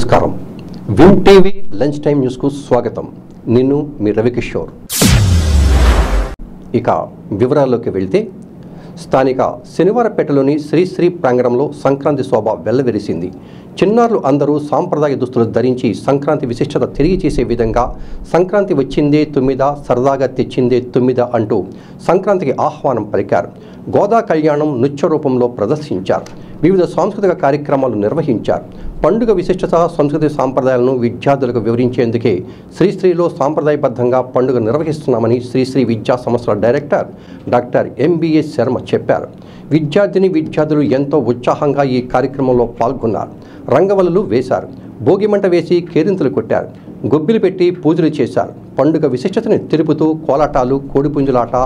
నమస్కారం. Win TV lunch time న్యూస్కు స్వాగతం. నేను మీ రవికిషోర్. ఇక వివరాల్లోకి వెళ్తే స్థానిక శనివారపేటలోని శ్రీశ్రీ ప్రాంగణంలో సంక్రాంతి శోభ వెల్లవిరిసింది. చిన్నారులు అందరూ సాంప్రదాయ దుస్తులు ధరించి సంక్రాంతి విశిష్టత తిరిగి చేసే విధంగా సంక్రాంతి వచ్చిందే తొమ్మిద సరదాగా తెచ్చిందే తొమ్మిద అంటూ సంక్రాంతికి ఆహ్వానం పలికారు. గోదా కళ్యాణం నృత్య రూపంలో ప్రదర్శించారు. వివిధ సాంస్కృతిక కార్యక్రమాలు నిర్వహించారు. పండుగ విశిష్టత సంస్కృతి సాంప్రదాయాలను విద్యార్థులకు వివరించేందుకే శ్రీశ్రీలో సాంప్రదాయబద్ధంగా పండుగ నిర్వహిస్తున్నామని శ్రీశ్రీ విద్యా సంస్థల డైరెక్టర్ డాక్టర్ ఎంబీఎస్ శర్మ చెప్పారు. విద్యార్థిని విద్యార్థులు ఎంతో ఉత్సాహంగా ఈ కార్యక్రమంలో పాల్గొన్నారు. రంగవల్లులు వేశారు. భోగిమంట వేసి కేరింతలు కొట్టారు. గొబ్బిలు పెట్టి పూజలు చేశారు. పండుగ విశిష్టతని తెలుపుతూ కోలాటాలు కోడిపుంజులాట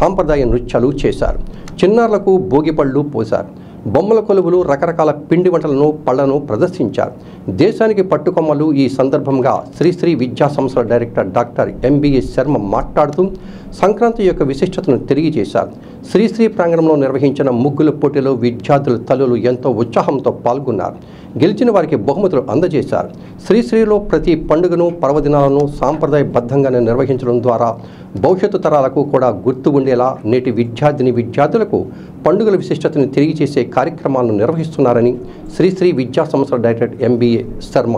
సాంప్రదాయ నృత్యాలు చేశారు. చిన్నారులకు భోగిపళ్ళు పోశారు. బొమ్మల కొలువులు రకరకాల పిండి వంటలను పళ్ళను ప్రదర్శించారు. దేశానికి పట్టుకొమ్మలు ఈ సందర్భంగా శ్రీశ్రీ విద్యా సంస్థల డైరెక్టర్ డాక్టర్ ఎంబీఎస్ శర్మ మాట్లాడుతూ సంక్రాంతి యొక్క విశిష్టతను తెలియజేశారు. శ్రీశ్రీ ప్రాంగణంలో నిర్వహించిన ముగ్గుల పోటీలో విద్యార్థుల తల్లులు ఎంతో ఉత్సాహంతో పాల్గొన్నారు. గెలిచిన వారికి బహుమతులు అందజేశారు. శ్రీశ్రీలో ప్రతి పండుగను పర్వదినాలను సాంప్రదాయబద్ధంగానే నిర్వహించడం ద్వారా భవిష్యత్తు తరాలకు కూడా గుర్తు ఉండేలా నేటి విద్యార్థిని విద్యార్థులకు పండుగల విశిష్టతను తిరిగి చేసే కార్యక్రమాలను నిర్వహిస్తున్నారని శ్రీశ్రీ విద్యా సంస్థల డైరెక్టర్ ఎంబీఏ శర్మ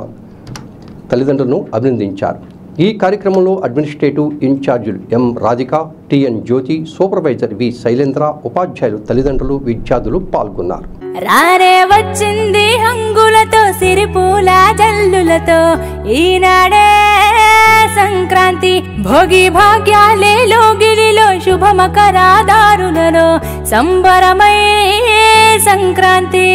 తల్లిదండ్రులను అభినందించారు. ఈ కార్యక్రమంలో అడ్మినిస్ట్రేటివ్ ఇన్ఛార్జీలు M Radhika TN Jyothi supervisor V Shailendra ఉపాధ్యాయులు తల్లిదండ్రులు విద్యార్థులు పాల్గొన్నారు. రారే వచ్చింది హంగులతో సిరిపూల జల్లులతో. ఈనాడే సంక్రాంతి భోగి భాగ్యాలే లోగిలిలో శుభమకరాదారులలో. సంబరమై సంక్రాంతి.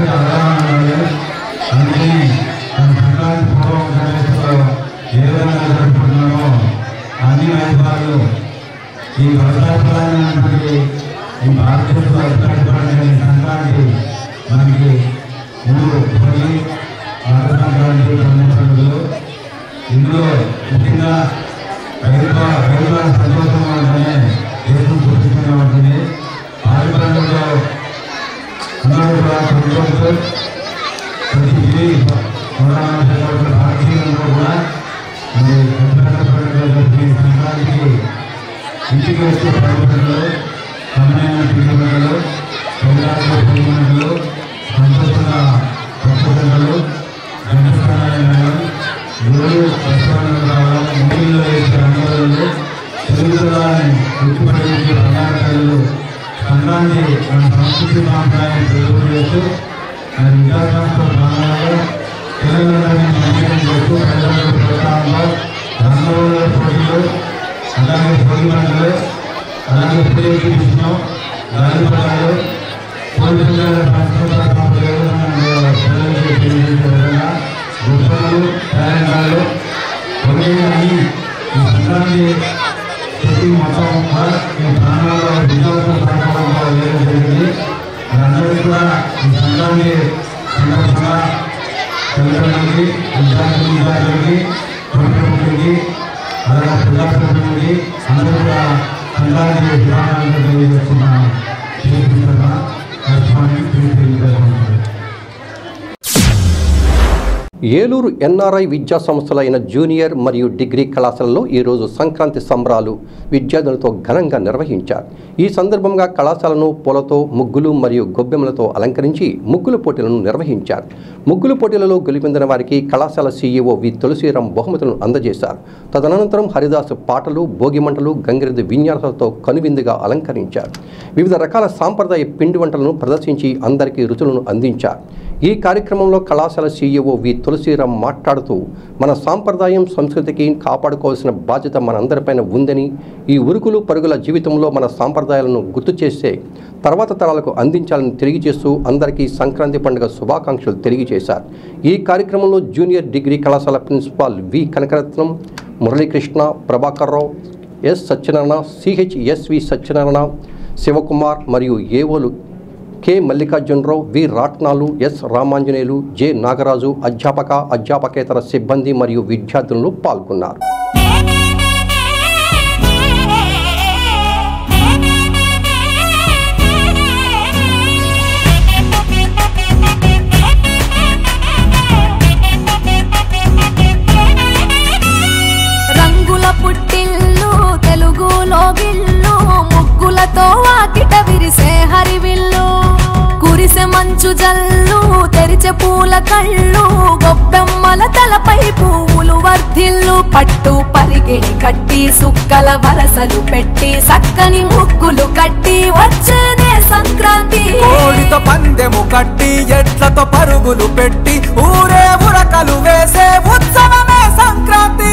చక్కటి అవగాహన ఉండాలి అందుకని మన సంక్రాంతి పూర్వం కార్యక్రమంలో ఏ విధంగా జరుపుకుంటున్నామో అన్ని వైభవాలు ఈ వర్షాకాలమైనటువంటి ఈ భారతదేశంలో వర్షాకాలమైన సంక్రాంతి మనకి మూడు పని మకర సంక్రాంతి కన్య పండుగలు ఇందులో ముఖ్యంగా రైతు రైతుల సంతోషంగా ఉంటేనే దేశం సురక్షితంగా ఉంటుంది ఆరు పండుగలో ఇంటికి వచ్చే పండుగలు సమయమైన పిండి సంతోషంగా కొత్త సంక్రాంతి మన సంస్కృతి సాంప్రదాయం తెలియజేస్తూ మన విద్యాసంస్థ ప్రాంగణంలో తెలంగాణ పంపిణీ చేస్తూ ప్రజలకు ప్రోత్సాహంలో రంగంలో పోటీలు అలాగే భోగి పండుగలు అలాగే పిల్లలకి ఇష్టం గాలిపడాలు కోడి పిల్లల بعد إجماع الذي يسمعه ఏలూరు ఎన్ఆర్ఐ విద్యా సంస్థలైన జూనియర్ మరియు డిగ్రీ కళాశాలలో ఈరోజు సంక్రాంతి సంబరాలు విద్యార్థులతో ఘనంగా నిర్వహించారు. ఈ సందర్భంగా కళాశాలను పూలతో ముగ్గులు మరియు గొబ్బెమ్మలతో అలంకరించి ముగ్గుల పోటీలను నిర్వహించారు. ముగ్గుల పోటీలలో గెలుపొందిన వారికి కళాశాల సీఈఓ వి. తులసీరాం బహుమతులను అందజేశారు. తదనంతరం హరిదాసు పాటలు భోగిమంటలు గంగిరెద్దు విన్యాసాలతో కనువిందుగా అలంకరించారు. వివిధ రకాల సాంప్రదాయ పిండి వంటలను ప్రదర్శించి అందరికీ రుచులను అందించారు. ఈ కార్యక్రమంలో కళాశాల సీఈఓ వి. తులసిరాం మాట్లాడుతూ మన సాంప్రదాయం సంస్కృతికి కాపాడుకోవాల్సిన బాధ్యత మనందరిపైన ఉందని ఈ ఉరుకులు పరుగుల జీవితంలో మన సాంప్రదాయాలను గుర్తు చేసే తర్వాత తరాలకు అందించాలని తెలియజేస్తూ అందరికీ సంక్రాంతి పండుగ శుభాకాంక్షలు తెలియజేశారు. ఈ కార్యక్రమంలో జూనియర్ డిగ్రీ కళాశాల principal V. Kanakaratnam Muralikrishna Prabhakar Rao S. Satyanarayana CHSV Satyanarayana Shivakumar మరియు ఏవోలు K. Mallikarjunarao V. Ratnalu S. Ramanjaneyulu J. Nagaraju అధ్యాపక అధ్యాపకేతర సిబ్బంది మరియు విద్యార్థులు పాల్గొన్నారు. రంగుల పుట్టిల్లు తెలుగులో గిల్లు ముగ్గులతో వాకిట విరిసే హరివిల్లు. కురిసె మంచు జల్లు తెరిచే పూల కళ్ళు గొబ్బెమ్మల తలపై పువ్వులు వర్ధిల్లు పట్టు పరిగిడి కట్టి సుక్కల వరసలు పెట్టి సక్కని ముగ్గులు కట్టి వచ్చేనే సంక్రాంతి. కోడితో పందెము కట్టి ఎట్లతో పరుగులు పెట్టి ఊరే ఉరకలు వేసే ఉత్సవమే సంక్రాంతి.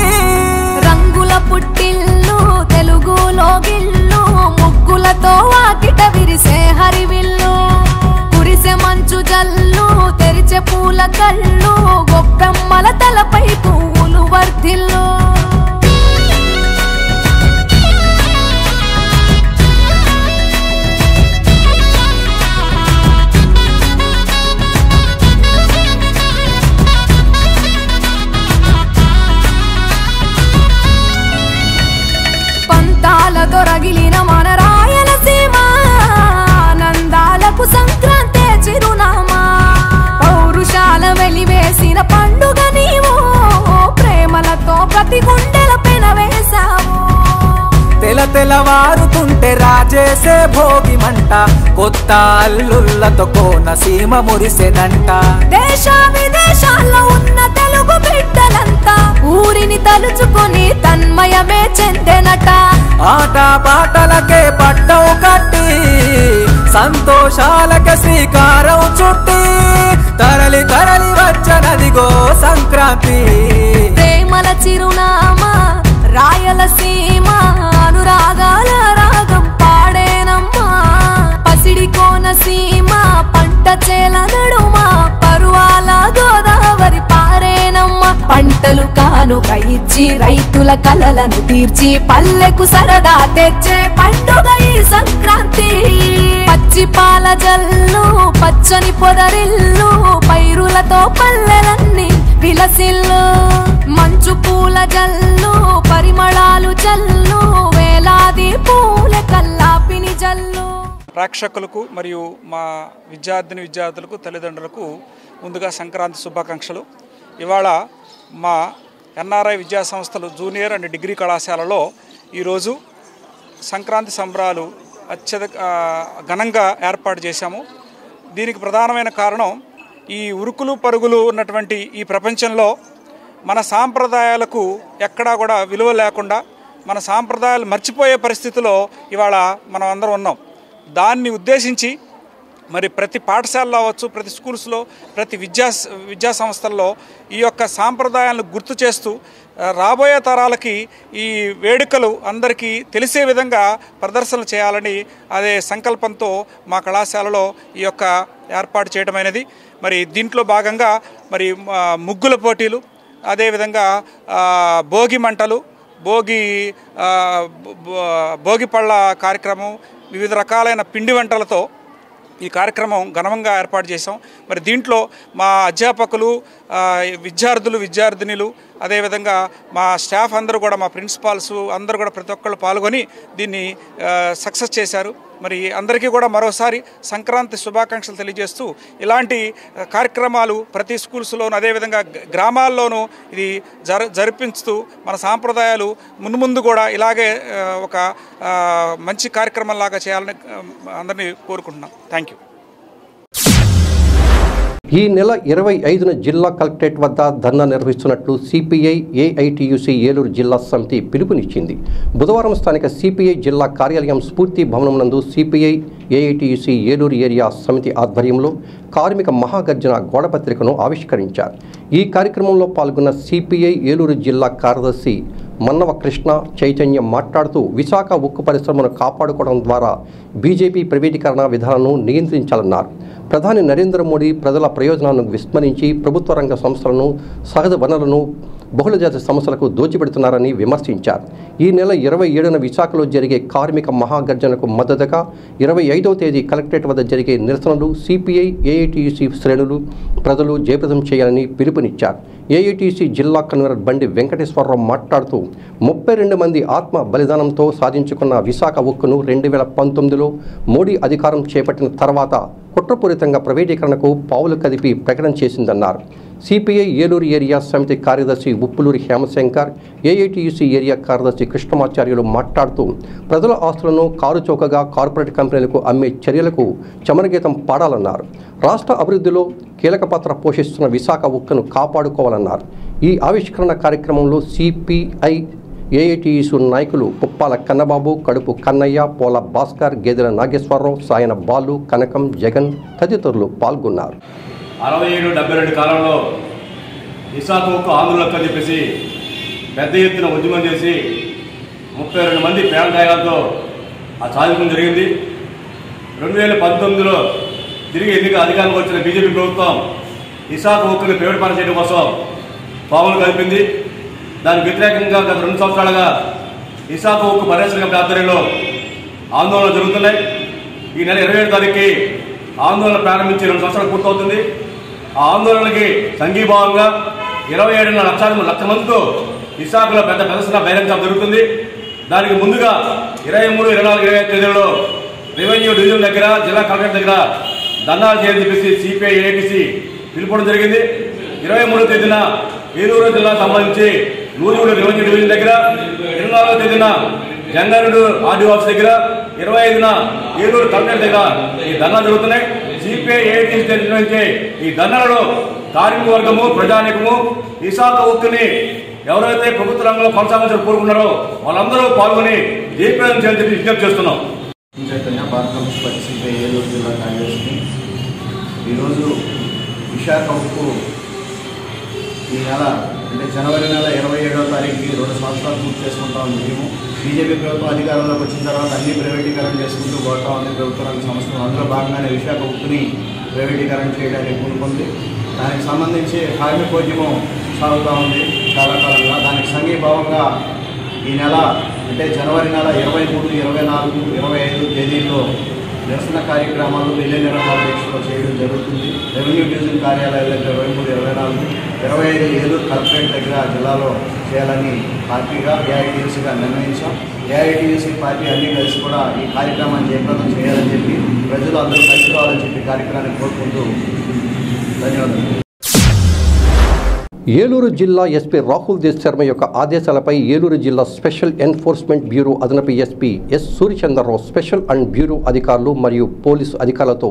రంగుల పుట్టిల్లు తెలుగులో గిల్లు ముగ్గులతో వాకిట విరిసే హరివిల్లు. పూల తెలవారుతుంటే రాజేసే భోగి మంట కొత్త అల్లుళ్ళతో కోన సీమ మురిసెనంట దేశ విదేశాల్లో ఉన్న తెలుగు బిడ్డలంతా ఊరిని తలుచుకొని తన్మయమే చెందెనట. ఆట పాటలకే పట్టం కట్టి సంతోషాలకే శ్రీకారం చుట్టి తరలి తరలి వచ్చనదిగో సంక్రాంతి. ప్రేమల చిరునామా రాయలసీమ రాగాల రాగం పాడేనమ్మా. పసిడి కోనసీమ పంట చేల నడుమా పరువాల గోదావరి పారేనమ్మా. పంటలు కాను ఇచ్చి రైతుల కలలను తీర్చి పల్లెకు సరదా తెచ్చే పండుగ ఈ సంక్రాంతి. పచ్చి పాల జల్లు పచ్చని పొదరిల్లు పైరులతో పల్లెలన్నీ విలసిల్లు మంచు పూల జల్లు పరిమళాలు జల్లు వేలాది పూల కల్లాపిని జల్లు. ప్రేక్షకులకు మరియు మా విద్యార్థిని విద్యార్థులకు తల్లిదండ్రులకు ముందుగా సంక్రాంతి శుభాకాంక్షలు. ఇవాళ మా ఎన్ఆర్ఐ విద్యా సంస్థలు జూనియర్ అండ్ డిగ్రీ కళాశాలలో ఈరోజు సంక్రాంతి సంబరాలు అత్యధిక ఘనంగా ఏర్పాటు చేశాము. దీనికి ప్రధానమైన కారణం ఈ ఉరుకులు పరుగులు ఉన్నటువంటి ఈ ప్రపంచంలో మన సాంప్రదాయాలకు ఎక్కడా కూడా విలువ లేకుండా మన సాంప్రదాయాలు మర్చిపోయే పరిస్థితిలో ఇవాళ మనం అందరం ఉన్నాం. దాన్ని ఉద్దేశించి మరి ప్రతి పాఠశాలలో అవ్వచ్చు ప్రతి స్కూల్స్లో ప్రతి విద్యా విద్యా సంస్థల్లో ఈ యొక్క సాంప్రదాయాలను గుర్తు చేస్తూ రాబోయే తరాలకి ఈ వేడుకలు అందరికీ తెలిసే విధంగా ప్రదర్శనలు చేయాలని అదే సంకల్పంతో మా కళాశాలలో ఈ యొక్క ఏర్పాటు చేయడమైనది మరి దీంట్లో భాగంగా మరి ముగ్గుల పోటీలు అదేవిధంగా భోగి మంటలు భోగి భోగి పళ్ళ కార్యక్రమం వివిధ రకాలైన పిండి వంటలతో ఈ కార్యక్రమం ఘనంగా ఏర్పాటు చేశాం. మరి దీంట్లో మా అధ్యాపకులు విద్యార్థులు విద్యార్థినిలు అదేవిధంగా మా స్టాఫ్ అందరూ కూడా మా ప్రిన్సిపాల్స్ అందరూ కూడా ప్రతి ఒక్కళ్ళు పాల్గొని దీన్ని సక్సెస్ చేశారు. మరి అందరికీ కూడా మరోసారి సంక్రాంతి శుభాకాంక్షలు తెలియజేస్తూ ఇలాంటి కార్యక్రమాలు ప్రతి స్కూల్స్లోనూ అదేవిధంగా గ్రామాల్లోనూ ఇది జర జరిపిస్తూ మన సాంప్రదాయాలు మున్ముందు ముందు కూడా ఇలాగే ఒక మంచి కార్యక్రమంలాగా చేయాలని అందరినీ కోరుకుంటున్నాం. Thank you. ఈ నెల ఇరవై ఐదున జిల్లా కలెక్టరేట్ వద్ద ధర్నా నిర్వహిస్తున్నట్లు సిపిఐ ఏఐటియుసి ఏలూరు జిల్లా సమితి పిలుపునిచ్చింది. బుధవారం స్థానిక సిపిఐ జిల్లా కార్యాలయం స్ఫూర్తి భవనం నందు సిపిఐ ఏఐటీయూసీ ఏలూరు ఏరియా సమితి ఆధ్వర్యంలో కార్మిక మహాగర్జన గోడపత్రికను ఆవిష్కరించారు. ఈ కార్యక్రమంలో పాల్గొన్న సిపిఐ ఏలూరు జిల్లా కార్యదర్శి మన్నవ కృష్ణ చైతన్యం మాట్లాడుతూ విశాఖ ఉక్కు పరిశ్రమను కాపాడుకోవడం ద్వారా బీజేపీ ప్రైవేటీకరణ విధానాలను నియంత్రించాలన్నారు. ప్రధాని నరేంద్ర మోడీ ప్రజల ప్రయోజనాలను విస్మరించి ప్రభుత్వ రంగ సంస్థలను సహజ వనరులను బహుళజాతి సంస్థలకు దోచిపెడుతున్నారని విమర్శించారు. ఈ నెల ఇరవై ఏడున విశాఖలో జరిగే కార్మిక మహాగర్జనకు మద్దతుగా ఇరవై ఐదవ తేదీ కలెక్టరేట్ వద్ద జరిగే నిరసనలు సిపిఐ ఏఐటీసీ శ్రేణులు ప్రజలు జయప్రదం చేయాలని పిలుపునిచ్చారు. ఏఐటీసీ జిల్లా కన్వీనర్ బండి వెంకటేశ్వరరావు మాట్లాడుతూ ముప్పై రెండు మంది ఆత్మ బలిదానంతో సాధించుకున్న విశాఖ ఉక్కును రెండు వేల పంతొమ్మిదిలో మోడీ అధికారం చేపట్టిన తర్వాత కుట్రపూరితంగా ప్రైవేటీకరణకు పావులు కదిపి ప్రకటన చేసిందన్నారు. సిపిఐ ఏలూరు ఏరియా సమితి కార్యదర్శి ఉప్పులూరి హేమశంకర్ ఏఐటియుసి ఏరియా కార్యదర్శి కృష్ణమాచార్యులు మాట్లాడుతూ ప్రజల ఆస్తులను కారు చౌకగా కార్పొరేట్ కంపెనీలకు అమ్మే చర్యలకు చమరగీతం పాడాలన్నారు. రాష్ట్ర అభివృద్ధిలో కీలక పాత్ర పోషిస్తున్న విశాఖ ఉక్కను కాపాడుకోవాలన్నారు. ఈ ఆవిష్కరణ కార్యక్రమంలో సిపిఐ ఏఐటియుసు నాయకులు పుప్పాల కన్నబాబు కడుపు కన్నయ్య పోల భాస్కర్ గేదెల నాగేశ్వరరావు సాయన బాలు కనకం జగన్ తదితరులు పాల్గొన్నారు. అరవై ఏడు డెబ్బై రెండు కాలంలో ఇసాకు ఉక్కు ఆందోళనకు అని చెప్పేసి పెద్ద ఎత్తున ఉద్యమం చేసి ముప్పై రెండు మంది ప్రాణ త్యాగాలతో ఆ సాధించడం జరిగింది. రెండు వేల పంతొమ్మిదిలో తిరిగి ఎన్నిక అధికారంలో వచ్చిన బీజేపీ ప్రభుత్వం ఇసాకు ఉక్కుని ప్రైవేట్ చేయడం కోసం పావులు కలిపింది దానికి వ్యతిరేకంగా గత రెండు సంవత్సరాలుగా విశాఖ ఉక్కు పరేశ్వర కమిటీ ఆధ్వర్యంలో ఆందోళన జరుగుతున్నాయి. ఈ నెల ఇరవై ఏడు తారీఖుకి ఆందోళన ప్రారంభించి రెండు సంవత్సరాలు పూర్తవుతుంది. ఆ ఆందోళనకి సంఘీభావంగా ఇరవై ఏడున్న లక్షాది లక్ష మందితో విశాఖలో పెద్ద ప్రదర్శన బహిరంగ జరుగుతుంది. దానికి ముందుగా ఇరవై మూడు ఇరవై నాలుగు ఇరవై ఐదు తేదీలలో రెవెన్యూ డివిజన్ దగ్గర జిల్లా కలెక్టర్ దగ్గర ధర్నాలు చేయని చెప్పేసి సిపిఐ ఏఐటిసి పిలుపుకోవడం జరిగింది. ఇరవై మూడో తేదీన ఏలూరు జిల్లాకు సంబంధించి నూజివీడు రెవెన్యూ డివిజన్ దగ్గర ఇరవై నాలుగో తేదీన జంగారెడ్డి ఆర్డీ ఆఫీస్ దగ్గర ఇరవై ఐదున ఏలూరు కలెక్టర్ దగ్గర ఈ ధర్నా జరుగుతున్నాయి. సిపిఐ ఏఐటీసీ నిర్వహించే ఈ ధర్నాలలో కార్మిక వర్గము ప్రజానికము విశాఖ ఉక్కుని ఎవరైతే ప్రభుత్వ రంగంలో కొనసాగించాలని కోరుకున్నారో వాళ్ళందరూ పాల్గొని జయప్రదం చేయాలని విజ్ఞప్తి చేస్తున్నాం. చైతన్య భారత కమ్యూనిస్ట్ సిపిఐ ఏలూరు జిల్లా కార్యదర్శిని. ఈరోజు విశాఖ ఉక్కు ఈ నెల అంటే జనవరి నెల ఇరవై ఏడవ తారీఖుకి రెండు సంవత్సరాలు పూర్తి చేసుకుంటాం మేము. బీజేపీ ప్రభుత్వం అధికారంలోకి వచ్చిన తర్వాత అన్ని ప్రైవేటీకరణ చేసుకుంటూ పోతా ఉంది సంస్థలు అందులో భాగంగానే విశాఖ ఉక్కుని ప్రైవేటీకరణ చేయడానికి పూనుకుంది. దానికి సంబంధించి కార్మికోద్యమం సాగుతూ ఉంది చాలా కాలంగా దానికి సంఘీభావంగా ఈ నెల అంటే జనవరి నెల ఇరవై మూడు ఇరవై నాలుగు ఇరవై ఐదు తేదీల్లో నిరసన కార్యక్రమాలు రిలే నిరాహార దీక్షలో చేయడం జరుగుతుంది. రెవెన్యూ డివిజన్ కార్యాలయాల్లో ఇరవై మూడు ఇరవై నాలుగు ఇరవై ఐదు ఏలూరు కలెక్టరేట్ దగ్గర జిల్లాలో చేయాలని పార్టీగా ఏఐటీఎస్గా నిర్ణయించాం. ఏఐటీఎస్సీ పార్టీ అన్ని కలిసి కూడా ఈ కార్యక్రమాన్ని జయప్రదం చేయాలని చెప్పి ప్రజలు అందరూ కలిసి రావాలని చెప్పి కార్యక్రమాన్ని కోరుకుంటూ ధన్యవాదాలు. ఏలూరు జిల్లా ఎస్పీ రాహుల్ దేశ్ శర్మ యొక్క ఆదేశాలపై ఏలూరు జిల్లా స్పెషల్ ఎన్ఫోర్స్మెంట్ బ్యూరో అదనపు SP S Suryachandrarao special and bureau అధికారులు మరియు పోలీసు అధికారులతో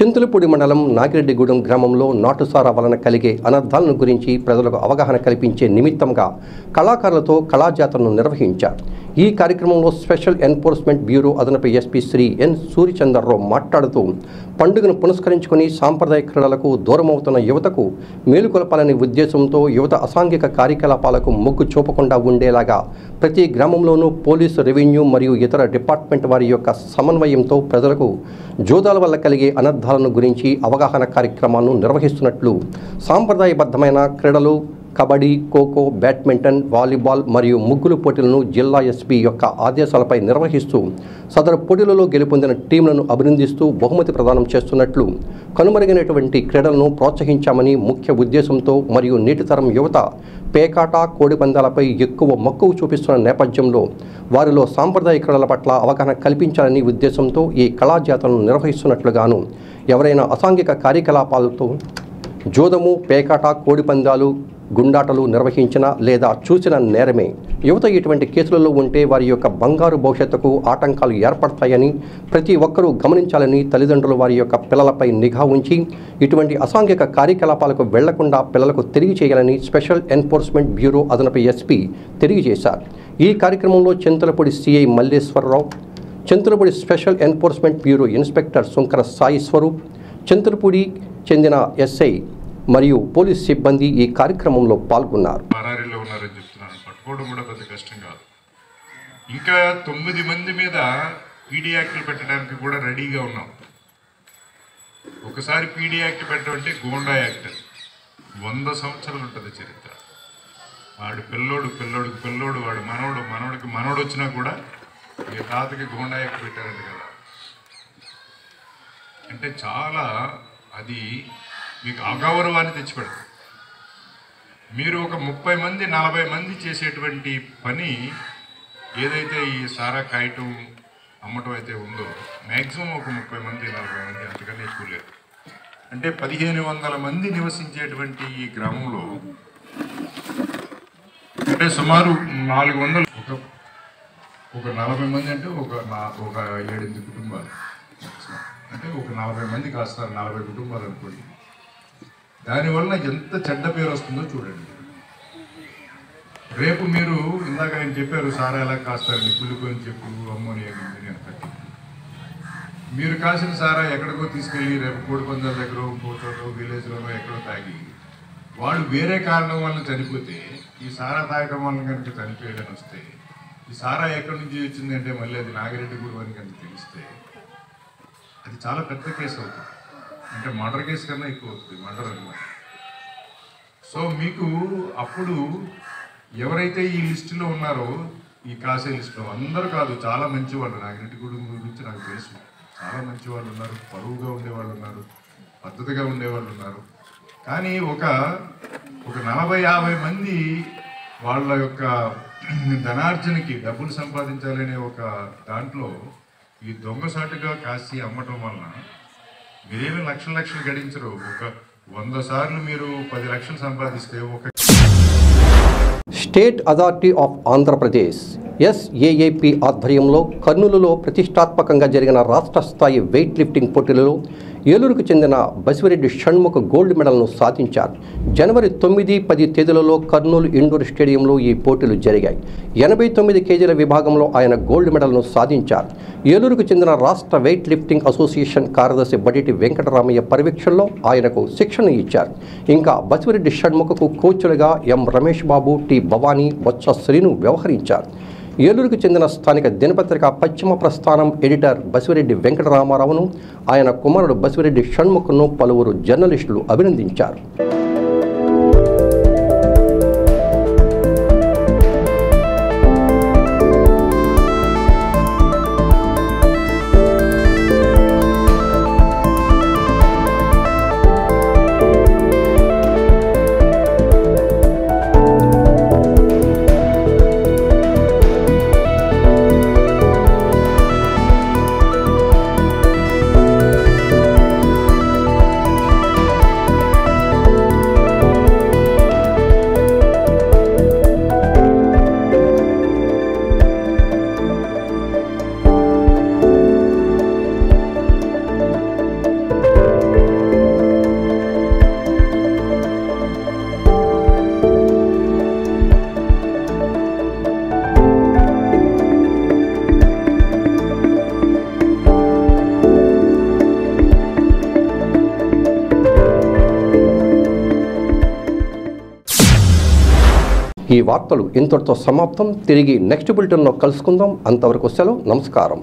చింతలపూడి మండలం నాగిరెడ్డిగూడెం గ్రామంలో నాటుసారా వలన కలిగే అనర్థాలను గురించి ప్రజలకు అవగాహన కల్పించే నిమిత్తంగా కళాకారులతో కళాజాతరను నిర్వహించారు. ఈ కార్యక్రమంలో స్పెషల్ ఎన్ఫోర్స్మెంట్ బ్యూరో అదనపు ఎస్పీ శ్రీ ఎన్ సూర్యచంద్రరావు మాట్లాడుతూ పండుగను పునస్కరించుకుని సాంప్రదాయ క్రీడలకు దూరమవుతున్న యువతకు మేలుకొలపాలనే ఉద్దేశంతో యువత అసాంఘిక కార్యకలాపాలకు మొగ్గు చూపకుండా ఉండేలాగా ప్రతి గ్రామంలోనూ పోలీసు రెవెన్యూ మరియు ఇతర డిపార్ట్మెంట్ వారి యొక్క సమన్వయంతో ప్రజలకు జోదాల వల్ల కలిగే అనర్థాలను గురించి అవగాహన కార్యక్రమాలను నిర్వహిస్తున్నట్లు సాంప్రదాయబద్ధమైన క్రీడలు కబడ్డీ ఖోఖో బ్యాడ్మింటన్ వాలీబాల్ మరియు ముగ్గులు పోటీలను జిల్లా ఎస్పీ యొక్క ఆదేశాలపై నిర్వహిస్తూ సదరు పోటీలలో గెలుపొందిన టీంలను అభినందిస్తూ బహుమతి ప్రదానం చేస్తున్నట్లు కనుమరుగైనటువంటి క్రీడలను ప్రోత్సహించామని ముఖ్య ఉద్దేశంతో మరియు నేటితరం యువత పేకాట కోడిపందాలపై ఎక్కువ మక్కువ చూపిస్తున్న నేపథ్యంలో వారిలో సాంప్రదాయ క్రీడల పట్ల అవగాహన కల్పించాలని ఉద్దేశంతో ఈ కళాజాతలను నిర్వహిస్తున్నట్లుగాను ఎవరైనా అసాంఘిక కార్యకలాపాలతో జోదము పేకాట కోడిపందాలు గుండాటలు నిర్వహించిన లేదా చూసిన నేరమే. యువత ఇటువంటి కేసులలో ఉంటే వారి యొక్క బంగారు భవిష్యత్తుకు ఆటంకాలు ఏర్పడతాయని ప్రతి ఒక్కరూ గమనించాలని తల్లిదండ్రులు వారి యొక్క పిల్లలపై నిఘా ఉంచి ఇటువంటి అసాంఘిక కార్యకలాపాలకు వెళ్ళకుండా పిల్లలకు తిరిగి చేయాలని స్పెషల్ ఎన్ఫోర్స్మెంట్ బ్యూరో అదనపు ఎస్పీ తెలియజేశారు. ఈ కార్యక్రమంలో Chintalapudi CI Malleswararao Chintalapudi special enforcement bureau inspector Shunkara Sai Swaroop Chintalapudi చెందిన ఎస్ఐ మరియు పోలీస్ సిబ్బంది ఈ కార్యక్రమంలో పాల్గొన్నారు. ఉన్నారని చెప్తున్నాను. పట్టుకోవడం కూడా కష్టం కాదు. ఇంకా తొమ్మిది మంది మీద పీడీ యాక్ట్లు పెట్టడానికి కూడా రెడీగా ఉన్నాం. ఒకసారి పీడీ యాక్ట్ పెట్టమంటే గోండా యాక్ట్ వంద సంవత్సరాలు ఉంటుంది చరిత్ర. వాడు పిల్లోడు పిల్లోడికి పిల్లోడు వాడు మనవడు మనవడికి మనవడు వచ్చినా కూడా మీ తాతకి గోండా యాక్ట్ పెట్టారంట కదా. అంటే చాలా అది మీకు అగౌరవాన్ని తెచ్చిపెడతారు మీరు ఒక ముప్పై మంది నలభై మంది చేసేటువంటి పని ఏదైతే ఈ సారా కాయటం అమ్మటం అయితే ఉందో మ్యాక్సిమం ఒక ముప్పై మంది నలభై మంది అంతకన్నా ఎక్కువ అంటే పదిహేను వందల మంది నివసించేటువంటి ఈ గ్రామంలో అంటే సుమారు నాలుగు వందలు ఒక ఒక నలభై మంది అంటే ఒక నా- ఒక ఏడెనిమిది కుటుంబాలు. అంటే ఒక నలభై మంది కాస్తారు నలభై కుటుంబాలు అనుకోండి. దానివల్ల ఎంత చెడ్డ పేరు వస్తుందో చూడండి. రేపు మీరు ఇందాక ఆయన చెప్పారు సారా ఎలా కాస్తారని కుళ్ళిపోయిన చెప్పు అమ్మోనియా గింజని అని కట్టి మీరు కాసిన సారా ఎక్కడికో తీసుకెళ్ళి రేపు కోడిపందాల దగ్గర పోచోటో విలేజ్లోనో ఎక్కడో తాగి వాళ్ళు వేరే కారణం వల్ల చనిపోతే ఈ సారా తాగడం వల్ల కనుక చనిపోయాడని వస్తే ఈ సారా ఎక్కడి నుంచి వచ్చింది అంటే మళ్ళీ అది నాగిరెడ్డి గుడి అని కనుక తెలిస్తే అది చాలా పెద్ద కేసు అవుతుంది. అంటే మర్డర్ కేసు కన్నా ఎక్కువ అవుతుంది మర్డర్ అనమాట. సో మీకు అప్పుడు ఎవరైతే ఈ లిస్టులో ఉన్నారో ఈ కాసే లిస్టులో అందరూ కాదు చాలా మంచి వాళ్ళు నాగిరెడ్డి గుడి గురించి నాకు తెలుసు. చాలా మంచి వాళ్ళు ఉన్నారు పరువుగా ఉండేవాళ్ళు ఉన్నారు పద్ధతిగా ఉండేవాళ్ళు ఉన్నారు. కానీ ఒక ఒక నలభై యాభై మంది వాళ్ళ యొక్క ధనార్జనకి డబ్బులు సంపాదించాలనే ఒక దాంట్లో ఈ దొంగసాటుగా కాసి అమ్మటం వలన మీరేమి లక్షలు లక్షలు గడించరు. ఒక వంద సార్లు మీరు పది లక్షలు సంపాదిస్తే ఒక state authority of Andhra Pradesh SAAP ఆధ్వర్యంలో కర్నూలులో ప్రతిష్టాత్మకంగా జరిగిన రాష్ట్ర స్థాయి వెయిట్ లిఫ్టింగ్ పోటీలలో ఏలూరుకు చెందిన బసిరెడ్డి షణ్ముఖ గోల్డ్ మెడల్ను సాధించారు. జనవరి తొమ్మిది పది తేదీలలో కర్నూలు ఇండోర్ స్టేడియంలో ఈ పోటీలు జరిగాయి. ఎనభై తొమ్మిది కేజీల విభాగంలో ఆయన గోల్డ్ మెడల్ను సాధించారు. ఏలూరుకు చెందిన రాష్ట్ర వెయిట్ లిఫ్టింగ్ అసోసియేషన్ కార్యదర్శి బడిటి వెంకటరామయ్య పర్యవేక్షణలో ఆయనకు శిక్షణ ఇచ్చారు. ఇంకా బసిరెడ్డి షణ్ముఖకు కోచ్లుగా ఎం రమేష్ బాబు టి భవానీ బొత్స శ్రీను వ్యవహరించారు. ఏలూరుకు చెందిన స్థానిక దినపత్రిక పశ్చిమ ప్రస్థానం ఎడిటర్ బసిరెడ్డి వెంకటరామారావును ఆయన కుమారుడు బసిరెడ్డి షణ్ముఖను పలువురు జర్నలిస్టులు అభినందించారు. ఈ వార్తలు ఇంతటితో సమాప్తం. తిరిగి నెక్స్ట్ బులెటిన్లో కలుసుకుందాం. అంతవరకు సెలవు. నమస్కారం.